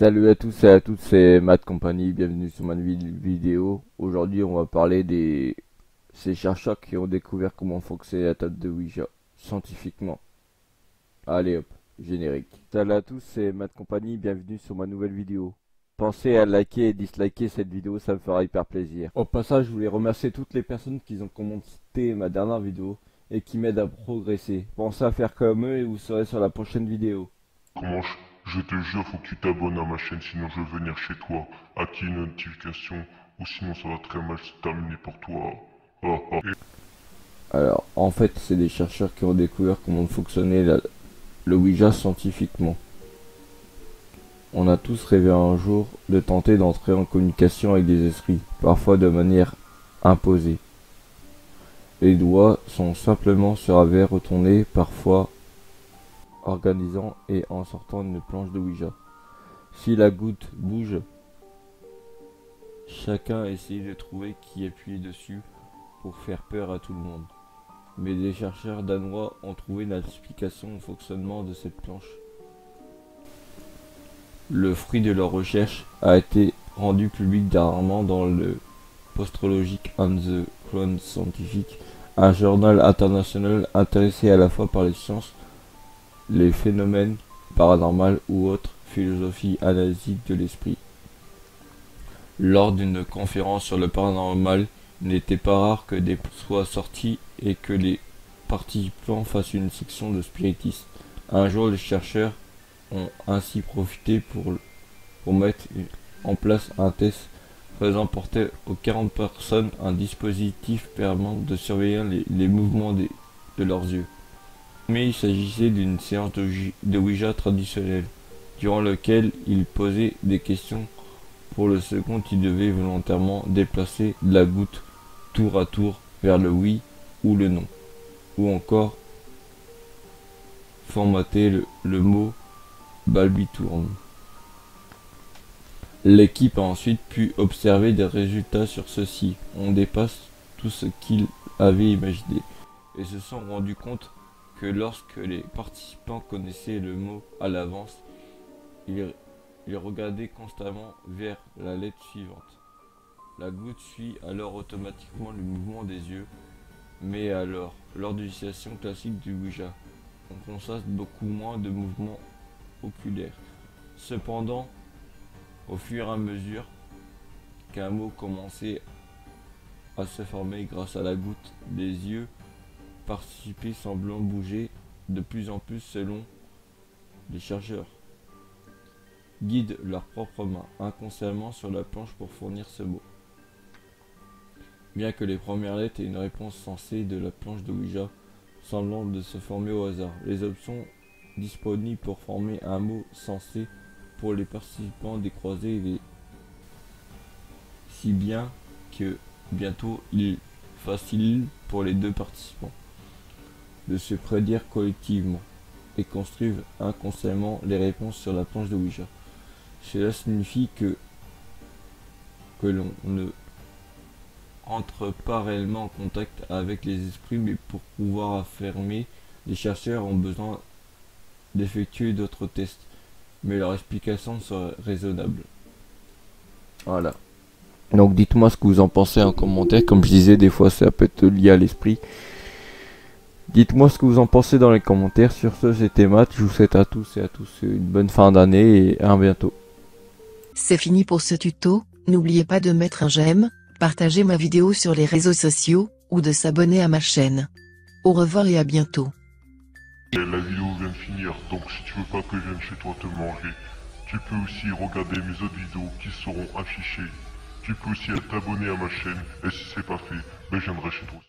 Salut à tous et à toutes, c'est Matt Company, bienvenue sur ma nouvelle vidéo. Aujourd'hui, on va parler des ces chercheurs qui ont découvert comment fonctionnait la table de Ouija scientifiquement. Allez hop, générique. Salut à tous, c'est Matt Company, bienvenue sur ma nouvelle vidéo. Pensez à liker et disliker cette vidéo, ça me fera hyper plaisir. Au passage, je voulais remercier toutes les personnes qui ont commenté ma dernière vidéo et qui m'aident à progresser. Pensez à faire comme eux et vous serez sur la prochaine vidéo. Je te jure, faut que tu t'abonnes à ma chaîne, sinon je vais venir chez toi, acquis une notification, ou sinon ça va très mal se terminer pour toi. Ah, ah. Alors, en fait, c'est des chercheurs qui ont découvert comment fonctionnait le Ouija scientifiquement. On a tous rêvé un jour de tenter d'entrer en communication avec des esprits, parfois de manière imposée. Les doigts sont simplement sur un verre retourné, parfois organisant et en sortant une planche de Ouija. Si la goutte bouge, chacun essaye de trouver qui appuie dessus pour faire peur à tout le monde. Mais des chercheurs danois ont trouvé une explication au fonctionnement de cette planche. Le fruit de leur recherche a été rendu public dernièrement dans le Postrologic and the Clone Scientific, un journal international intéressé à la fois par les sciences, les phénomènes paranormaux ou autres philosophies analytiques de l'esprit. Lors d'une conférence sur le paranormal, il n'était pas rare que des soient sortis et que les participants fassent une section de spiritisme. Un jour, les chercheurs ont ainsi profité pour, pour mettre en place un test faisant porter aux 40 personnes un dispositif permettant de surveiller les, mouvements de leurs yeux. Mais il s'agissait d'une séance de, Ouija- traditionnelle, durant laquelle ils posaient des questions. Pour le second, ils devaient volontairement déplacer la goutte tour à tour vers le oui ou le non, ou encore formater le, mot balbitourne. L'équipe a ensuite pu observer des résultats sur ceci. On dépasse tout ce qu'ils avaient imaginé et se sont rendus compte que lorsque les participants connaissaient le mot à l'avance, ils, regardaient constamment vers la lettre suivante. La goutte suit alors automatiquement le mouvement des yeux, mais alors, lors de l'utilisation classique du Ouija, on constate beaucoup moins de mouvements oculaires. Cependant, au fur et à mesure qu'un mot commençait à se former grâce à la goutte, les yeux participaient semblant bouger de plus en plus selon les chercheurs. Guident leurs propres mains inconsciemment sur la planche pour fournir ce mot. Bien que les premières lettres aient une réponse sensée de la planche de Ouija semblant de se former au hasard, les options disponibles pour former un mot sensé pour les participants des croisés si bien que bientôt il facilite pour les deux participants de se prédire collectivement et construisent inconsciemment les réponses sur la planche de Ouija. Cela signifie que que l'on ne entre pas réellement en contact avec les esprits, mais pour pouvoir affirmer, les chercheurs ont besoin d'effectuer d'autres tests mais leur explication serait raisonnable. Voilà. Donc dites-moi ce que vous en pensez en commentaire. Comme je disais, des fois ça peut être lié à l'esprit. Dites-moi ce que vous en pensez dans les commentaires. Sur ce, c'était Matt. Je vous souhaite à tous et à tous une bonne fin d'année et à bientôt. C'est fini pour ce tuto, n'oubliez pas de mettre un j'aime, partager ma vidéo sur les réseaux sociaux, ou de s'abonner à ma chaîne. Au revoir et à bientôt. La vidéo vient de finir, donc si tu veux pas que je vienne chez toi te manger, tu peux aussi regarder mes autres vidéos qui seront affichées. Tu peux aussi t'abonner à ma chaîne, et si c'est pas fait, ben je viendrai chez toi.